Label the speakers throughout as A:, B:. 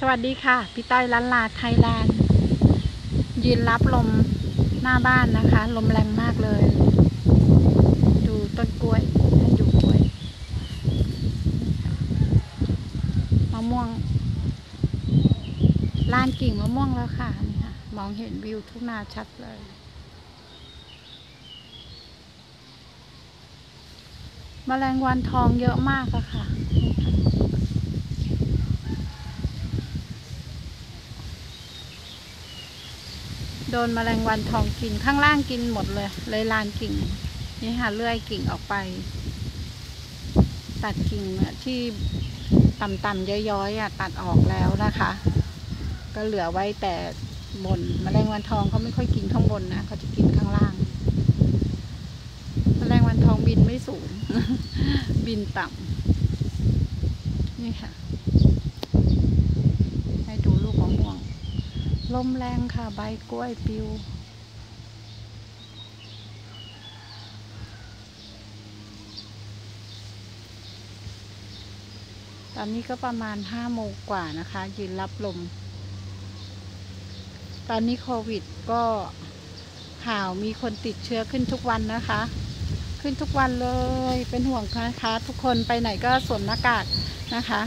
A: สวัสดีค่ะ พี่ต้อยล้านลาไทยแลนด์ยืนรับลมหน้าบ้านนะคะ ลมแรงมากเลย ดูต้นกล้วยให้ดูกล้วยมะม่วงลานกิ่งมะม่วงแล้วค่ะนี่ค่ะ มองเห็นวิวทุ่งนาชัดเลยแมลงวันทองเยอะมากอะค่ะนี่ค่ะ โดนแมลงวันทองกินข้างล่างกินหมดเลย เลยลานกิ่ง นี่ค่ะเลื่อยกิ่งออกไป ตัดกิ่งที่ต่ำๆย้อยๆอะตัดออกแล้วนะคะ ก็เหลือไว้แต่บนแมลงวันทองเขาไม่ค่อยกินข้างบนนะเขาจะกินข้างล่างแมลงวันทองบินไม่สูง บินต่ำนี่ค่ะ ให้ดูลูกมะม่วง ลมแรงค่ะใบกล้วยปิว ตอนนี้ก็ประมาณห้าโมงกว่านะคะ ยืนรับลม ตอนนี้โควิดก็ข่าวมีคนติดเชื้อขึ้นทุกวันนะคะ ขึ้นทุกวันเลยเป็นห่วงนะคะ ทุกคนไปไหนก็สวมหน้ากากนะคะ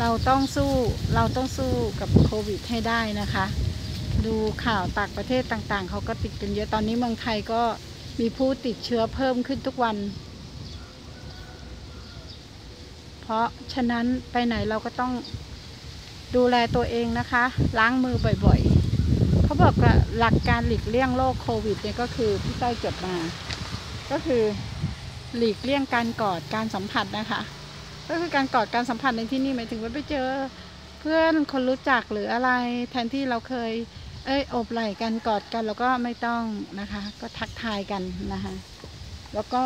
A: เราต้องสู้ เราต้องสู้กับโควิดให้ได้นะคะ ดูข่าวต่างประเทศต่างๆ เขาก็ติดกันเยอะตอนนี้เมืองไทยก็มีผู้ติดเชื้อเพิ่มขึ้นทุกวัน เพราะฉะนั้นไปไหนเราก็ต้องดูแลตัวเองนะคะ ล้างมือบ่อยๆ เขาบอกว่าหลักการหลีกเลี่ยงโรคโควิดเนี่ยก็คือพี่ต้อยจดมา ก็คือหลีกเลี่ยงการกอดการสัมผัสนะคะ ก็คือการกอดการสัมผัสในที่นี่หมายถึงว่าไปเจอเพื่อนคนรู้จักหรืออะไรแทนที่เราเคย เอ้ยอบไหล่กันกอดกันแล้วก็ไม่ต้องนะคะ ก็ทักทายกันนะคะ แล้วก็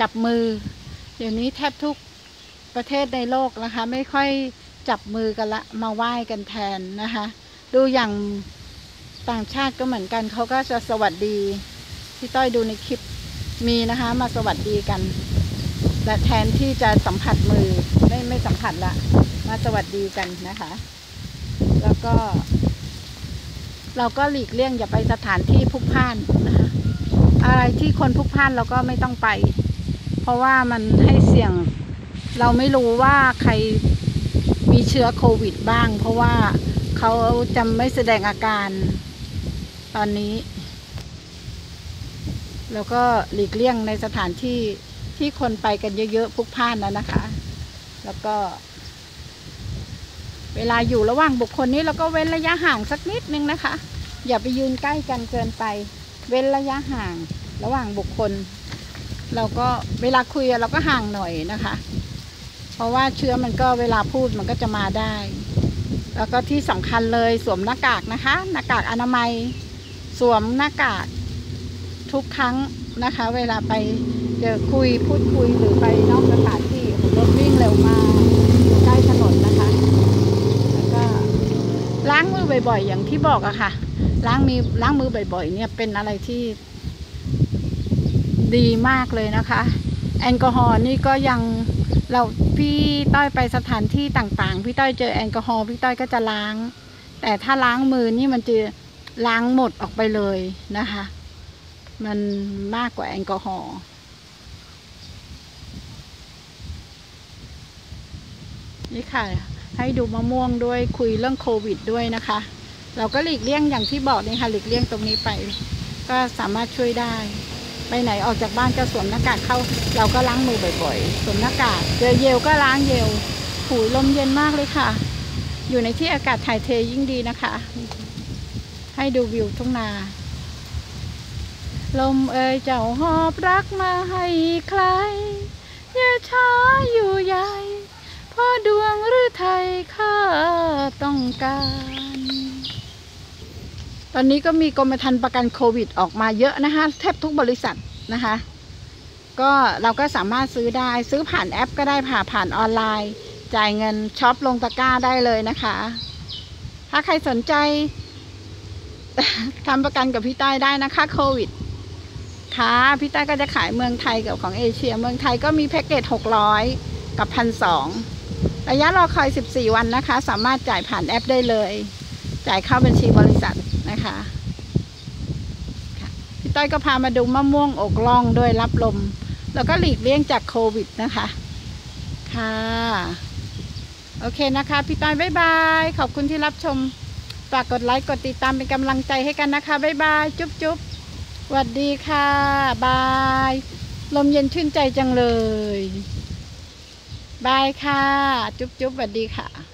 A: จับมือ เดี๋ยวนี้แทบทุกประเทศในโลกนะคะ ไม่ค่อยจับมือกันละมาไหว้กันแทนนะคะ ดูอย่างต่างชาติก็เหมือนกันเขาก็จะสวัสดีพี่ต้อยดูในคลิปมีนะคะ มาสวัสดีกันและแทนที่จะสัมผัสมือไม่ไม่สัมผัสละ มาสวัสดีกันนะคะ แล้วก็ เราก็หลีกเลี่ยงอย่าไปสถานที่พุกพ่านนะคะอะไรที่คนพุกพ่านเราก็ไม่ต้องไป เพราะว่ามันให้เสี่ยง เราไม่รู้ว่าใครมีเชื้อโควิดบ้าง เพราะว่าเขาจะไม่แสดงอาการตอนนี้ แล้วก็หลีกเลี่ยงในสถานที่ที่คนไปกันเยอะๆพุกพ่านนะนะคะ แล้วก็ เวลาอยู่ระหว่างบุคคลนี้เราก็เว้นระยะห่างสักนิดนึงนะคะ อย่าไปยืนใกล้กันเกินไป เว้นระยะห่างระหว่างบุคคล เราก็เวลาคุยเราก็ห่างหน่อยนะคะ เพราะว่าเชื้อมันก็เวลาพูดมันก็จะมาได้ แล้วก็ที่สำคัญเลยสวมหน้ากากนะคะ หน้ากากอนามัย สวมหน้ากากทุกครั้งนะคะ เวลาไปเจอคุยพูดคุยหรือไปนอกสถานที่รถวิ่งเร็วมาใกล้ถนนนะคะ แล้วก็ล้างมือ บ่อยๆ อย่างที่บอกอะค่ะ ล้างมีล้างมือบ่อยๆ เนี่ยเป็นอะไรที่ดีมากเลยนะคะ แอลกอฮอล์นี่ก็ยังเราพี่ต้อยไปสถานที่ต่างๆ พี่ต้อยเจอแอลกอฮอล์พี่ต้อยก็จะล้าง แต่ถ้าล้างมือนี่มันจะล้างหมดออกไปเลยนะคะ มันมากกว่าแอลกอฮอล์นี่ค่ะ ให้ดูมะม่วงด้วยคุยเรื่องโควิดด้วยนะคะ เราก็หลีกเลี่ยงอย่างที่บอกนี่ค่ะหลีกเลี่ยงตรงนี้ไป ก็สามารถช่วยได้ ไปไหนออกจากบ้านก็สวมหน้ากากเข้า เราก็ล้างมือบ่อยๆสวมหน้ากากเจอเยลก็ล้างเยลหูลมเย็นมากเลยค่ะ อยู่ในที่อากาศถ่ายเทยิ่งดีนะคะ ให้ดูวิวทุ่งนาลมเอ่ยเจ้าหอบรักมาให้ใครอย่าช้าอยู่ใหญ่ ราะดวงหรือไทยข้าต้องการ ตอนนี้ก็มีกรมธรรม์ประกันโควิดออกมาเยอะนะคะแทบทุกบริษัทนะคะ ก็เราก็สามารถซื้อได้ซื้อผ่านแอปก็ได้ผ่าผ่านออนไลน์ จ่ายเงินช็อปลงตะกร้าได้เลยนะคะ ถ้าใครสนใจทำประกันกับพี่ต้อยได้นะคะโควิดค่ะพี่ต้อยก็จะขายเมืองไทยกับของเอเชีย เมืองไทยก็มีแพ็กเกจหกร้อยกับพันสอง ระยะรอคอย 14 วันนะคะ สามารถจ่ายผ่านแอปได้เลย จ่ายเข้าบัญชีบริษัทนะคะพี่ต้อยก็พามาดูมะม่วงอกล่องด้วยรับลม แล้วก็หลีกเลี่ยงจากโควิดนะคะ ค่ะ โอเคนะคะ พี่ต้อยบ๊ายบาย ขอบคุณที่รับชม ฝากกดไลค์ กดติดตามเป็นกำลังใจให้กันนะคะ บ๊ายบาย จุ๊บจุ๊บสวัสดีค่ะ บาย ลมเย็นชื่นใจจังเลย บายค่ะ จุ๊บจุ๊บสวัสดีค่ะ